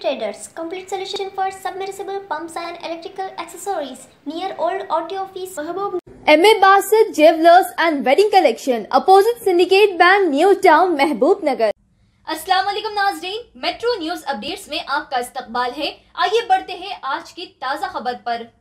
Traders complete solution for submersible pumps and electrical accessories near old auto office Mehboob M A Basit jewellers and wedding collection opposite Syndicate Bank new town Mehboob Nagar Aslam नाजरीन metro News updates में आपका इस्तकबाल है। आइए बढ़ते हैं आज की ताज़ा खबर आरोप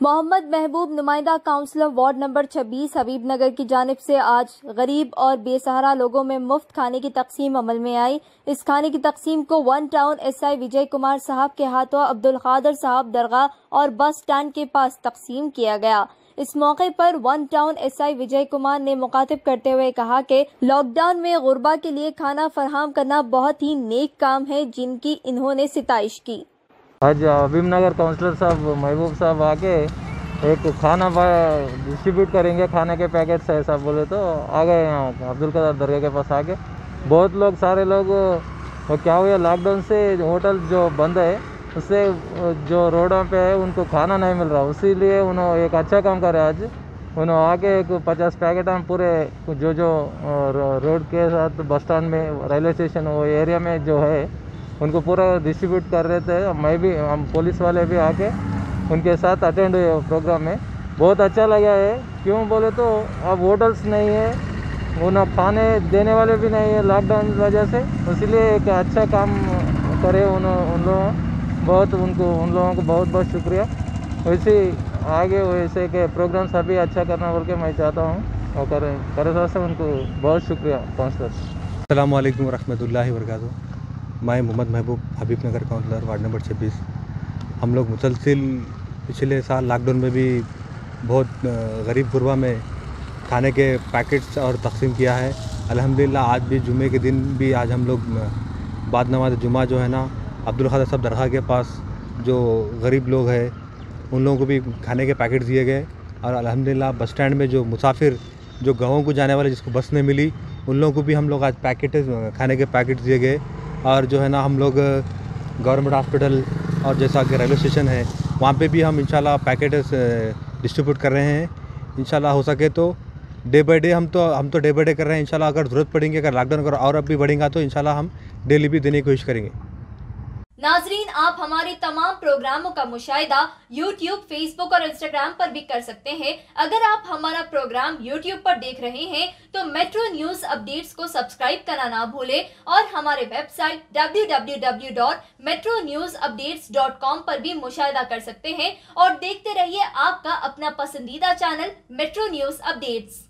मोहम्मद महबूब नुमाइंदा councillor ward number 26 Habib Nagar की जानब से आज गरीब और बेसहारा लोगों में मुफ़्त खाने की तकसीम अमल में आई। इस खाने की तकसीम को one town SI Vijay Kumar साहब के हाथों अब्दुल खादर साहब दरगाह और बस स्टैंड के पास तकसीम किया गया। इस मौके पर one town SI Vijay Kumar ने मुखातिब करते हुए कहा कि लॉकडाउन में गुरबा के लिए खाना फराहम करना बहुत ही नेक काम है जिनकी इन्होंने सिताइश की। आज अभीम नगर काउंसलर साहब, महबूब साहब आके एक खाना डिस्ट्रीब्यूट करेंगे खाने के पैकेट्स है सब बोले तो आ गए यहाँ अब्दुल कदर दरगाह के पास आके। बहुत लोग, सारे लोग तो क्या हुआ लॉकडाउन से होटल जो बंद है, उससे जो रोडों पे है, उनको खाना नहीं मिल रहा। इसीलिए उन्होंने एक अच्छा काम करे आज। उन्होंने आके एक पचास पैकेट हम पूरे जो जो रोड के साथ बस स्टैंड में रेलवे स्टेशन वो एरिया में जो है उनको पूरा डिस्ट्रीब्यूट कर रहे थे। मैं भी, हम पुलिस वाले भी आके उनके साथ अटेंड हुए प्रोग्राम में। बहुत अच्छा लगा है क्यों बोले तो अब होटल्स नहीं है उन खाने देने वाले भी नहीं है लॉकडाउन की वजह से। इसलिए एक अच्छा काम करे उन उन लोगों। बहुत उनको, उन लोगों को बहुत बहुत शुक्रिया। वैसे आगे वैसे के प्रोग्राम सभी अच्छा करना बोल के मैं चाहता हूँ। और करें, करे उनको बहुत शुक्रिया। काउंसलर अल्लाम वरहमल वर्क मैं Mohammed Mehboob, Habib Nagar councillor, ward number 26 हम लोग मुसलसिल पिछले साल लॉकडाउन में भी बहुत गरीब गुरबा में खाने के पैकेट्स और तकसीम किया है। अल्हम्दुलिल्लाह, आज भी जुमे के दिन भी आज हम लोग बाद नमाज़ जुमा जो है ना, अब्दुल खादर साहब दरगाह के पास जो गरीब लोग हैं, उन लोगों को भी खाने के पैकेट दिए गए। और अल्हम्दुलिल्लाह, बस स्टैंड में जो मुसाफिर, जो गाँवों को जाने वाले जिसको बस नहीं मिली, उन लोगों को भी हम लोग आज पैकेट खाने के पैकेट दिए गए। और जो है ना हम लोग गवर्नमेंट हॉस्पिटल और जैसा कि रेलवे स्टेशन है, वहाँ पे भी हम इंशाल्लाह पैकेट डिस्ट्रीब्यूट कर रहे हैं। इंशाल्लाह हो सके तो डे बाई डे हम तो हम तो डे बाई डे कर रहे हैं। इंशाल्लाह अगर ज़रूरत पड़ेंगे, अगर लॉकडाउन अगर और अब भी बढ़ेगा तो इंशाल्लाह हम डेली भी देने की कोशिश करेंगे। नाजरीन, आप हमारे तमाम प्रोग्रामों का मुशाहिदा यूट्यूब फेसबुक और इंस्टाग्राम पर भी कर सकते हैं। अगर आप हमारा प्रोग्राम यूट्यूब पर देख रहे हैं तो मेट्रो न्यूज़ अपडेट्स को सब्सक्राइब करना ना भूलें और हमारे वेबसाइट www.metronewsupdates.com पर भी मुशाहिदा कर सकते हैं और देखते रहिए आपका अपना पसंदीदा चैनल मेट्रो न्यूज़ अपडेट्स